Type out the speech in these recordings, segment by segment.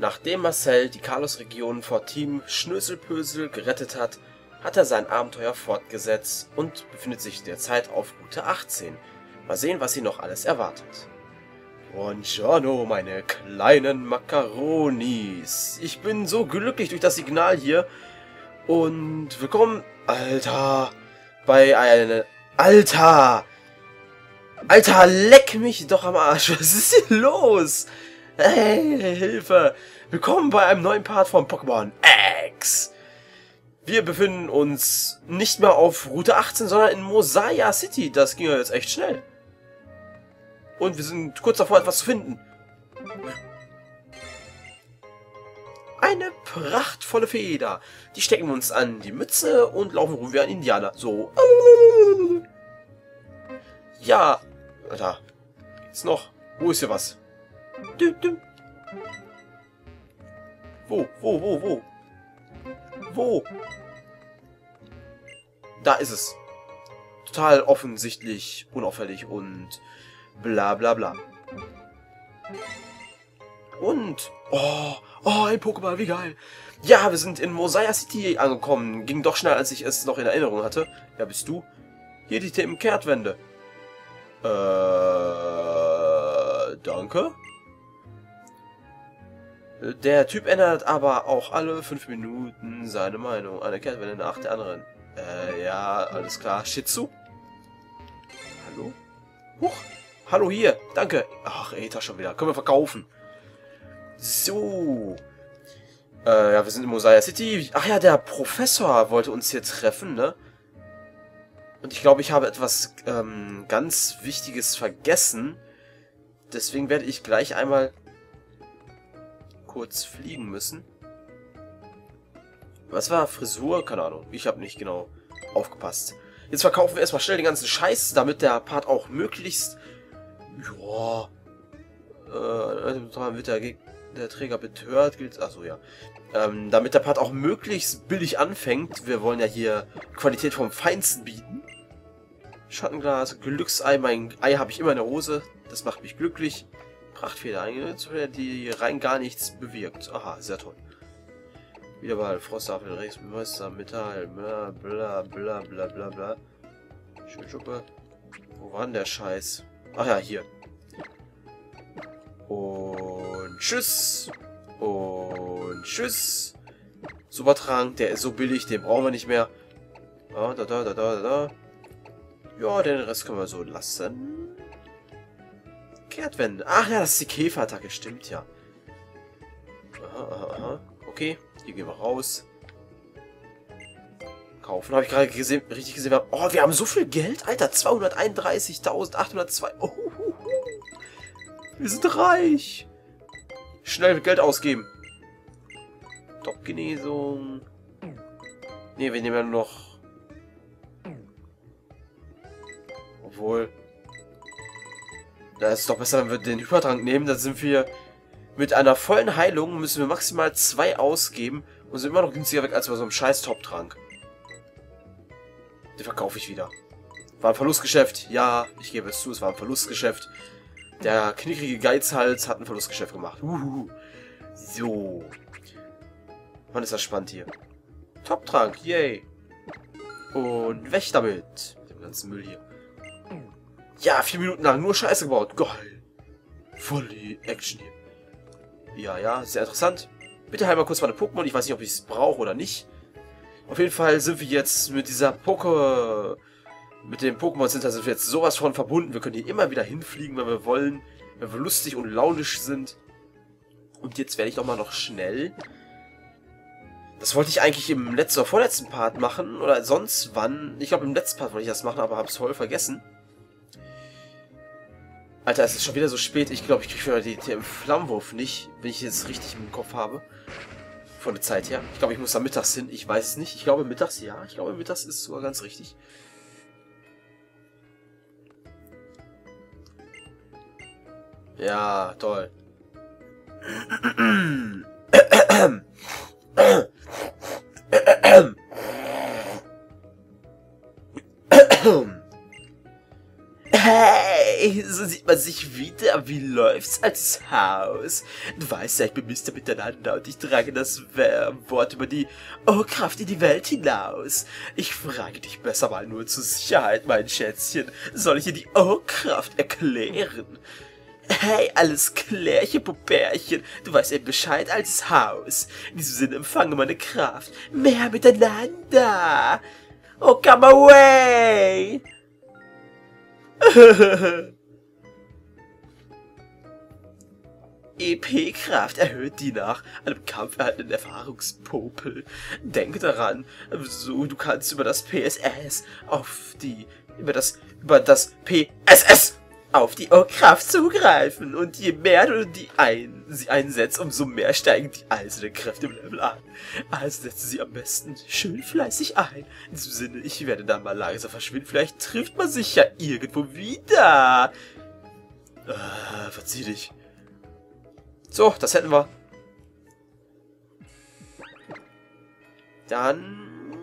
Nachdem Marcel die Kalos-Region vor Team Schnöselpösel gerettet hat, hat er sein Abenteuer fortgesetzt und befindet sich derzeit auf Route 18. Mal sehen, was ihn noch alles erwartet. Buongiorno, meine kleinen Makaronis. Ich bin so glücklich durch das Signal hier. Und willkommen, Alter, bei einer... Alter! Alter, leck mich doch am Arsch. Was ist hier los? Hey, Hilfe! Willkommen bei einem neuen Part von Pokémon X! Wir befinden uns nicht mehr auf Route 18, sondern in Mosaya City. Das ging ja jetzt echt schnell. Und wir sind kurz davor, etwas zu finden. Eine prachtvolle Feder. Die stecken wir uns an die Mütze und laufen rum wie ein Indianer. So. Ja. Alter. Geht's noch? Wo ist hier was? Wo, wo, wo, wo? Wo? Da ist es. Total offensichtlich, unauffällig und bla bla bla. Und, oh, oh, ein Pokémon, wie geil. Ja, wir sind in Mosaic City angekommen. Ging doch schneller, als ich es noch in Erinnerung hatte. Ja, bist du? Hier die Themen-Kehrtwende. Äh, danke. Der Typ ändert aber auch alle fünf Minuten seine Meinung. Eine Kehrtwende nach der anderen. Äh, ja, alles klar. Shitsu? Hallo? Huch. Hallo hier. Danke. Ach, Ether schon wieder. Können wir verkaufen. So. Äh, ja, wir sind in Mosiah City. Ach ja, der Professor wollte uns hier treffen, ne? Und ich glaube, ich habe etwas ähm, ganz Wichtiges vergessen. Deswegen werde ich gleich einmal kurz fliegen müssen. Was war Frisur? Keine Ahnung. Ich habe nicht genau aufgepasst. Jetzt verkaufen wir erstmal schnell den ganzen Scheiß, damit der Part auch möglichst... Ja... Äh, wird der, der Träger betört, gilt... Achso, ja. Ähm, damit der Part auch möglichst billig anfängt. Wir wollen ja hier Qualität vom Feinsten bieten. Schattenglas, Glücksei. Mein Ei habe ich immer in der Hose. Das macht mich glücklich. Prachtfeder eingenutzt, die rein gar nichts bewirkt. Aha, sehr toll. Wiederwahl, Frostapfel, Rechtsmeister, Metall, bla bla bla bla bla bla. Schulschuppe. Wo war denn der Scheiß? Ach ja, hier. Und tschüss. Und tschüss. Supertrank, der ist so billig, den brauchen wir nicht mehr. Ah, da, da, da, da, da. Ja, den Rest können wir so lassen. Kehrtwende. Ach ja, das ist die Käferattacke, stimmt ja. Aha, aha, aha. Okay, hier gehen wir raus. Kaufen. Habe ich gerade gesehen, richtig gesehen. Oh, wir haben so viel Geld. Alter, 231.802. Oh, wir sind reich. Schnell Geld ausgeben. Top-Genesung. Ne, wir nehmen ja noch... Obwohl... Da ist es doch besser, wenn wir den Hypertrank nehmen. Da sind wir mit einer vollen Heilung, müssen wir maximal zwei ausgeben und sind immer noch günstiger weg als bei so einem scheiß Top-Trank. Den verkaufe ich wieder. War ein Verlustgeschäft. Ja, ich gebe es zu, es war ein Verlustgeschäft. Der knickrige Geizhals hat ein Verlustgeschäft gemacht. Uhuhu. So. Wann ist das spannend hier? Top-Trank, yay. Und weg damit. Mit dem ganzen Müll hier. Ja, vier Minuten lang nur Scheiße gebaut. Geil. Die Action hier. Ja, ja, sehr interessant. Bitte halt mal kurz meine Pokémon. Ich weiß nicht, ob ich es brauche oder nicht. Auf jeden Fall sind wir jetzt mit dieser Poké... Mit dem Pokémon Center sind wir jetzt sowas von verbunden. Wir können hier immer wieder hinfliegen, wenn wir wollen. Wenn wir lustig und launisch sind. Und jetzt werde ich doch mal noch schnell... Das wollte ich eigentlich im letzten oder vorletzten Part machen. Oder sonst wann. Ich glaube, im letzten Part wollte ich das machen, aber habe es voll vergessen. Alter, es ist schon wieder so spät. Ich glaube, ich kriege die TM Flammenwurf nicht, wenn ich jetzt richtig im Kopf habe. Von der Zeit her. Ich glaube, ich muss da mittags hin. Ich weiß es nicht. Ich glaube, mittags, ja. Ich glaube, mittags ist sogar ganz richtig. Ja, toll. Man sich wieder. Wie läuft's als Haus? Du weißt ja, ich bin Mr. Miteinander und ich trage das Wort über die Oh-Kraft in die Welt hinaus. Ich frage dich besser mal nur zur Sicherheit, mein Schätzchen. Soll ich dir die Oh-Kraft erklären? Hey, alles klärchen, Pupärchen. Du weißt eben Bescheid als Haus. In diesem Sinne empfange meine Kraft. Mehr miteinander. Oh, come away. EP-Kraft erhöht die nach einem Kampf erhaltenen Erfahrungspopel. Denke daran, so du kannst über das PSS auf die über das über das PSS auf die Kraft zugreifen. Und je mehr du die ein, sie einsetzt, umso mehr steigen die einzelnen Kräfte im Level an. Also setze sie am besten schön fleißig ein. In diesem Sinne, ich werde dann mal langsam verschwinden. Vielleicht trifft man sich ja irgendwo wieder. Äh, verzieh dich. So, das hätten wir. Dann...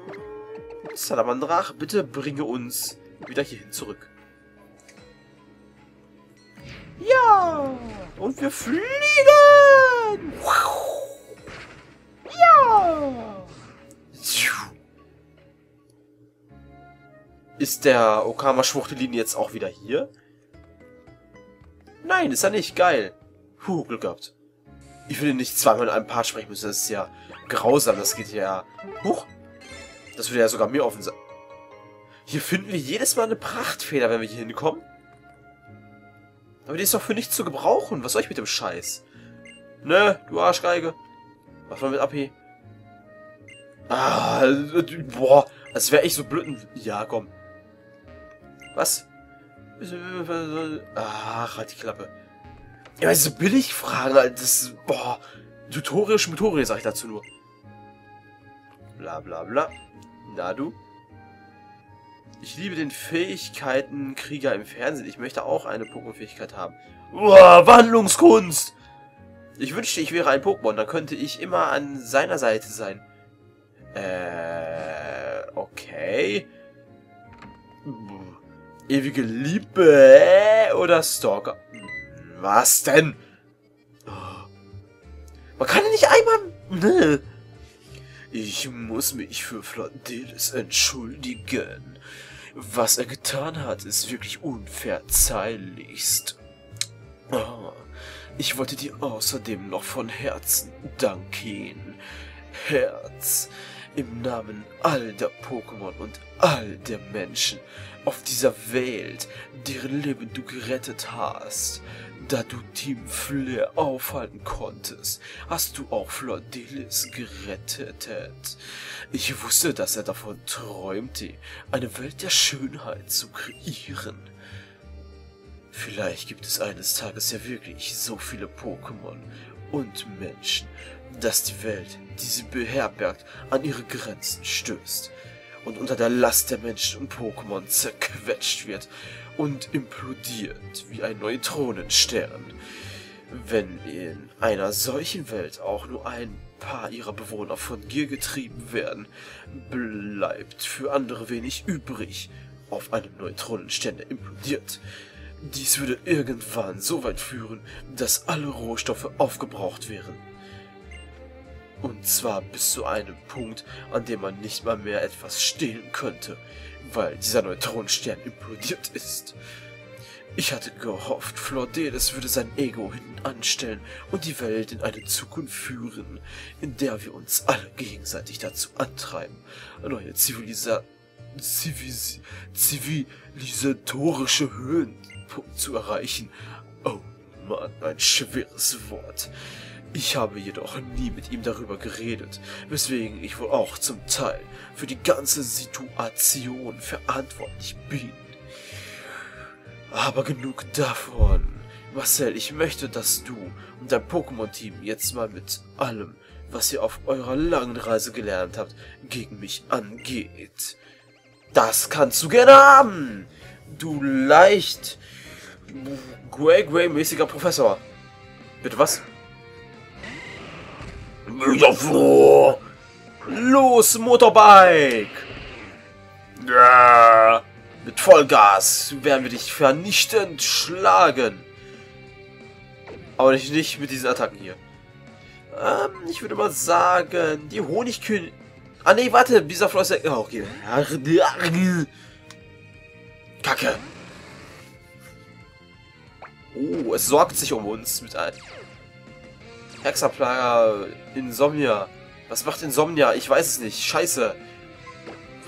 Salamandrach, bitte bringe uns wieder hierhin zurück. Ja! Und wir fliegen! Ja! Ist der Okama-Schwuchtelin jetzt auch wieder hier? Nein, ist er nicht. Geil. Puh, Glück gehabt. Ich will nicht zweimal in einem Part sprechen müssen. Das ist ja grausam. Das geht ja... Huch. Das würde ja sogar mir offen sein. Hier finden wir jedes Mal eine Prachtfeder, wenn wir hier hinkommen. Aber die ist doch für nichts zu gebrauchen. Was soll ich mit dem Scheiß? Ne, du Arschgeige. Was war mit AP? Ah, boah. Das wäre echt so blöd. Ja, komm. Was? Ach, halt die Klappe. Ja, so billig Fragen. Das, boah. Tutorial, Tutorial, sag ich dazu nur. Bla, bla, bla. Na, du? Ich liebe den Fähigkeiten Krieger im Fernsehen. Ich möchte auch eine Pokémon-Fähigkeit haben. Uah, Wandlungskunst! Ich wünschte, ich wäre ein Pokémon. Dann könnte ich immer an seiner Seite sein. Äh, okay. Ewige Liebe oder Stalker? Was denn? Man kann ja nicht einmal... Ne. Ich muss mich für Flandelis entschuldigen. Was er getan hat, ist wirklich unverzeihlichst. Oh, ich wollte dir außerdem noch von Herzen danken. Herz, im Namen all der Pokémon und all der Menschen auf dieser Welt, deren Leben du gerettet hast. Da du Team Flair aufhalten konntest, hast du auch Flordelis gerettet. Ich wusste, dass er davon träumte, eine Welt der Schönheit zu kreieren. Vielleicht gibt es eines Tages ja wirklich so viele Pokémon und Menschen, dass die Welt, die sie beherbergt, an ihre Grenzen stößt und unter der Last der Menschen und Pokémon zerquetscht wird und implodiert wie ein Neutronenstern. Wenn in einer solchen Welt auch nur ein paar ihrer Bewohner von Gier getrieben werden, bleibt für andere wenig übrig auf einem Neutronenstern, der implodiert. Dies würde irgendwann so weit führen, dass alle Rohstoffe aufgebraucht wären. Und zwar bis zu einem Punkt, an dem man nicht mal mehr etwas stehlen könnte, weil dieser Neutronenstern implodiert ist. Ich hatte gehofft, Flordelis würde sein Ego hinten anstellen und die Welt in eine Zukunft führen, in der wir uns alle gegenseitig dazu antreiben, neue Zivilisa Zivis zivilisatorische Höhenpunkt zu erreichen. Oh Mann, ein schweres Wort. Ich habe jedoch nie mit ihm darüber geredet, weswegen ich wohl auch zum Teil für die ganze Situation verantwortlich bin. Aber genug davon. Marcel, ich möchte, dass du und dein Pokémon-Team jetzt mal mit allem, was ihr auf eurer langen Reise gelernt habt, gegen mich angeht. Das kannst du gerne haben, du leicht Grey-Grey-mäßiger Professor. Bitte was? Los, Motorbike! Mit Vollgas werden wir dich vernichtend schlagen. Aber nicht, nicht mit diesen Attacken hier. Ähm, ich würde mal sagen, die Honigkühe... Ah, nee, warte, dieser Floss... Oh, okay. Kacke. Oh, es sorgt sich um uns mit einem... Hexerplager, Insomnia. Was macht Insomnia? Ich weiß es nicht. Scheiße.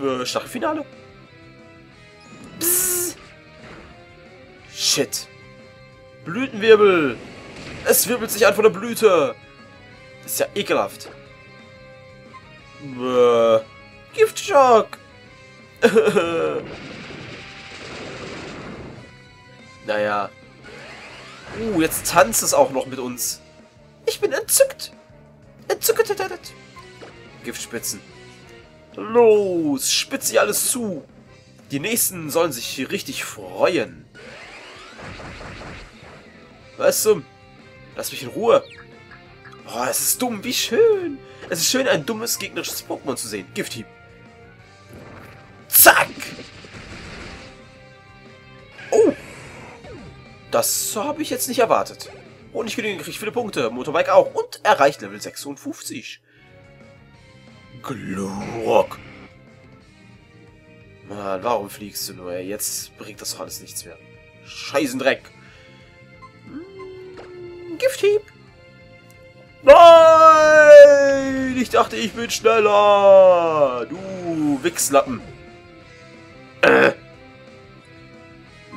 Äh, Staffelfinale? Psst. Shit. Blütenwirbel. Es wirbelt sich an von der Blüte. Das ist ja ekelhaft. Äh, Giftschock. naja. Uh, jetzt tanzt es auch noch mit uns. Ich bin entzückt. Entzückt. Giftspitzen. Los, spitze ich alles zu. Die nächsten sollen sich richtig freuen. Was zum? Lass mich in Ruhe. Oh, es ist dumm, wie schön. Es ist schön, ein dummes gegnerisches Pokémon zu sehen. Gifthieb. Zack! Oh! Das habe ich jetzt nicht erwartet. Und ich kriege viele Punkte. Motorbike auch. Und erreicht Level 56. Glurok. Mann, warum fliegst du nur? Jetzt bringt das doch alles nichts mehr. Scheißendreck. Hm, Gifthieb. Nein! Ich dachte, ich bin schneller. Du Wichslappen. Äh.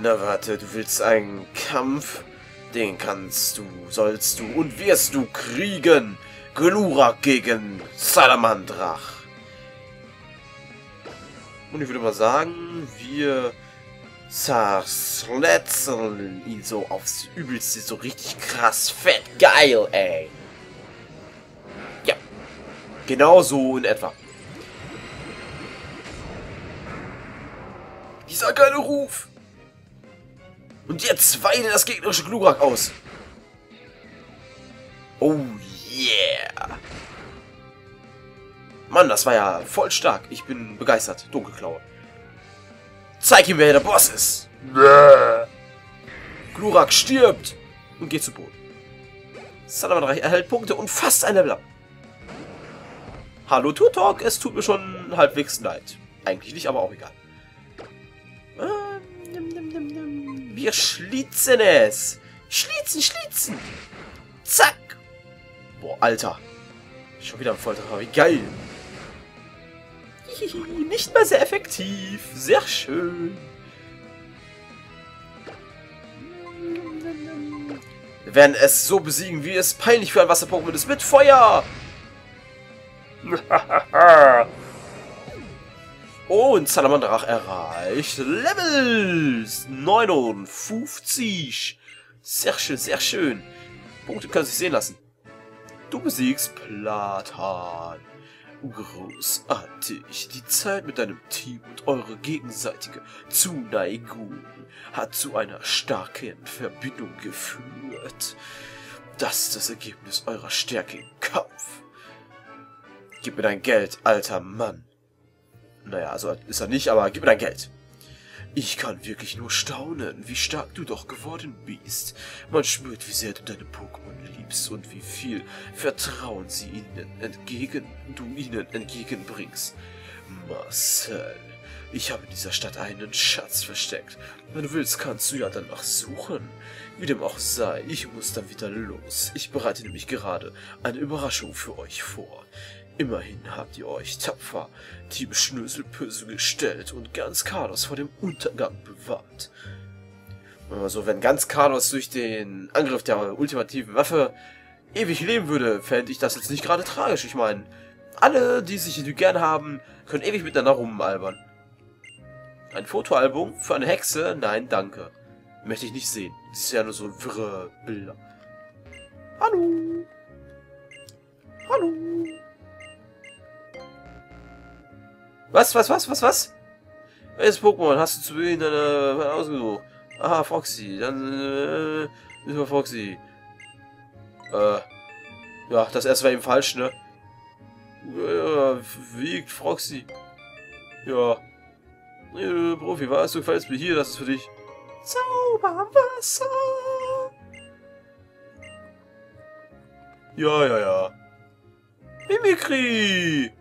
Na warte, du willst einen Kampf? Den kannst du, sollst du und wirst du kriegen. Glurak gegen Salamandrach. Und ich würde mal sagen, wir zerschletzeln ihn so aufs Übelste, so richtig krass fett geil, ey. Ja, genau so in etwa. Dieser geile Ruf. Und jetzt weide das gegnerische Glurak aus. Oh yeah. Mann, das war ja voll stark. Ich bin begeistert. Dunkelklaue. Zeig ihm, wer der Boss ist. Glurak stirbt und geht zu Boden. Salamander erhält Punkte und fast ein Level ab. Hallo Turtok, es tut mir schon halbwegs leid. Eigentlich nicht, aber auch egal. Wir schließen es. Schließen, schließen. Zack. Boah, Alter. Schon wieder ein Volltreffer. Wie geil. Nicht mehr sehr effektiv. Sehr schön. Wir werden es so besiegen, wie es peinlich für ein Wasser-Pokémon ist. Mit Feuer! Und Salamandrach erreicht Level 59. Sehr schön, sehr schön. Punkte können sich sehen lassen. Du besiegst Platan. Großartig. Die Zeit mit deinem Team und eure gegenseitige Zuneigung hat zu einer starken Verbindung geführt. Das ist das Ergebnis eurer Stärke im Kampf. Gib mir dein Geld, alter Mann. Naja, also ist er nicht, aber gib mir dein Geld. Ich kann wirklich nur staunen, wie stark du doch geworden bist. Man spürt, wie sehr du deine Pokémon liebst und wie viel Vertrauen sie ihnen entgegen, du ihnen entgegenbringst. Marcel, ich habe in dieser Stadt einen Schatz versteckt. Wenn du willst, kannst du ja danach suchen. Wie dem auch sei, ich muss dann wieder los. Ich bereite nämlich gerade eine Überraschung für euch vor. Immerhin habt ihr euch tapfer die Schnöselpöse gestellt und ganz Carlos vor dem Untergang bewahrt. Also wenn ganz Carlos durch den Angriff der ultimativen Waffe ewig leben würde, fände ich das jetzt nicht gerade tragisch. Ich meine, alle, die sich gern haben, können ewig miteinander rumalbern. Ein Fotoalbum für eine Hexe? Nein, danke. Möchte ich nicht sehen. Das ist ja nur so wirre Bilder. Hallo. Hallo. Was, was, was, was, was? Welches Pokémon hast du zu Beginn deiner ausgesucht? Aha, Foxy. Dann äh, müssen wir Foxy. Äh. Ja, das erste war eben falsch, ne? Ja, wiegt Foxy. Ja. ja Profi, weißt du, gefällt mir hier, das ist für dich. Zauberwasser. Ja, ja, ja. Mimikry!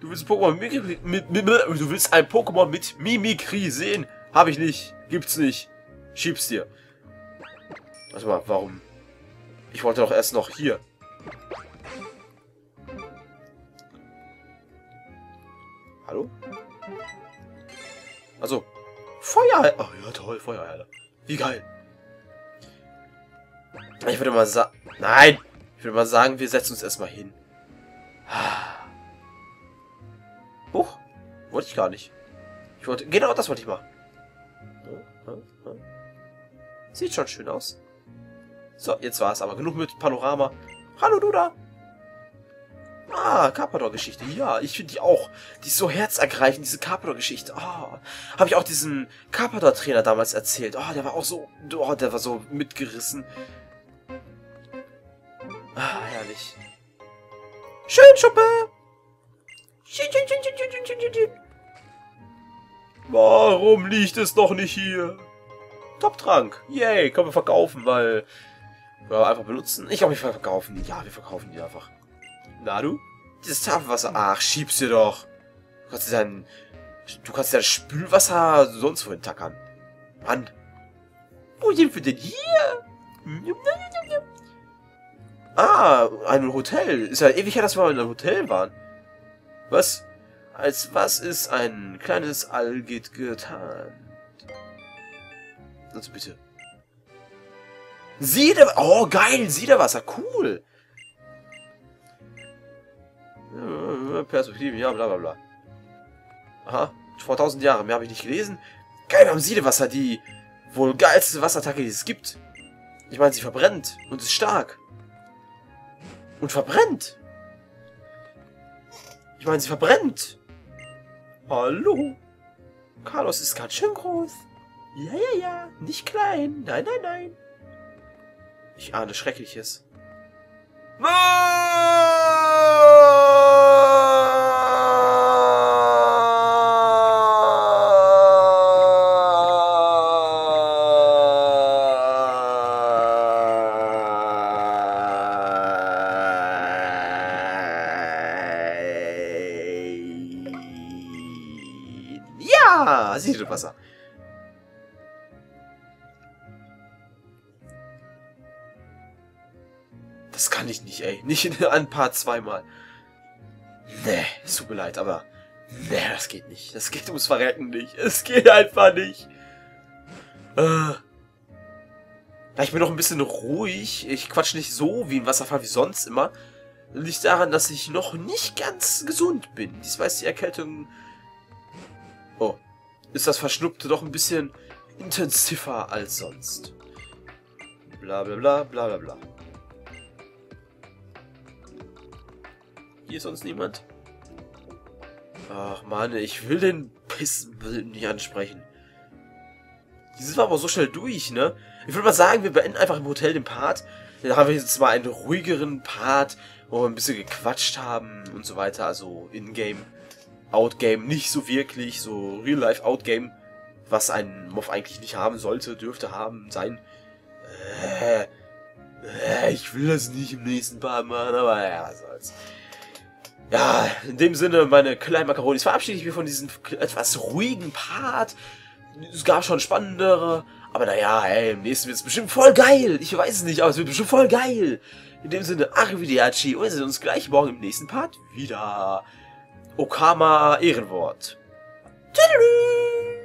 Du willst Pokémon mit, du willst ein Pokémon mit Mimikry sehen? Hab ich nicht. Gibt's nicht. Schieb's dir. Warte mal, warum? Ich wollte doch erst noch hier. Hallo? Also, Feuer. Oh ja, toll, Feuerheiler. Wie geil. Ich würde mal sagen... Nein! Ich würde mal sagen, wir setzen uns erstmal hin. Huch. Wollte ich gar nicht. Ich wollte... Genau, das wollte ich machen. Sieht schon schön aus. So, jetzt war es aber genug mit Panorama. Hallo, du da! Ah, Carpador-Geschichte. Ja, ich finde die auch. Die ist so herzergreifend, diese Carpador-Geschichte. Ah, habe ich auch diesen Carpador-Trainer damals erzählt. Ah, der war auch so... Oh, der war so mitgerissen. Ah, herrlich. Schön, Schuppe! Warum liegt es noch nicht hier? Top-Trank. Yay, können wir verkaufen, weil... Ja, einfach benutzen. Ich glaube, wir verkaufen. Ja, wir verkaufen die einfach. Na du? Dieses Tafelwasser. Ach, schieb's dir doch. Du kannst dir dein... Du kannst dein Spülwasser sonst wohin tackern. Mann. Wo sind wir denn hier? Ah, ein Hotel. Ist ja ewig her, dass wir in einem Hotel waren. Was? Als was ist ein kleines Algit getan? Also bitte. Siede... Oh, geil, Siederwasser, cool. Perspektiven, ja, bla bla bla. Aha, vor tausend Jahren, mehr habe ich nicht gelesen. Geil, wir haben Siedewasser, die wohl geilste Wasserattacke, die es gibt. Ich meine, sie verbrennt und ist stark. Und verbrennt. Ich meine, sie verbrennt. Hallo? Carlos ist ganz schön groß. Ja, ja, ja. Nicht klein. Nein, nein, nein. Ich ahne Schreckliches. Ja, du Wasser. Das kann ich nicht, ey. Nicht in ein paar zweimal. Nee, es tut mir leid, aber... Nee, das geht nicht. Das geht ums Verrecken nicht. Es geht einfach nicht. Äh. ich bin noch ein bisschen ruhig. Ich quatsch nicht so wie ein Wasserfall wie sonst immer. Liegt daran, dass ich noch nicht ganz gesund bin. Diesmal ist die Erkältung... Oh. Ist das Verschnuppte doch ein bisschen intensiver als sonst. Bla bla bla bla bla bla. Hier ist sonst niemand. Ach Mann, ich will den Piss nicht ansprechen. Dieses war aber so schnell durch, ne? Ich würde mal sagen, wir beenden einfach im Hotel den Part. Dann haben wir jetzt mal einen ruhigeren Part, wo wir ein bisschen gequatscht haben und so weiter. Also in-game, out-game, nicht so wirklich, so real-life, out-game. Was ein Moff eigentlich nicht haben sollte, dürfte haben, sein. Äh, äh, ich will das nicht im nächsten Part machen, aber ja, was soll's. Ja, in dem Sinne, meine kleinen Makaronis, verabschiede ich mich von diesem etwas ruhigen Part. Es gab schon spannendere, aber naja, ey, im nächsten wird es bestimmt voll geil. Ich weiß es nicht, aber es wird bestimmt voll geil. In dem Sinne, Arrivederci und wir sehen uns gleich morgen im nächsten Part wieder. Okama Ehrenwort. Tüdelü!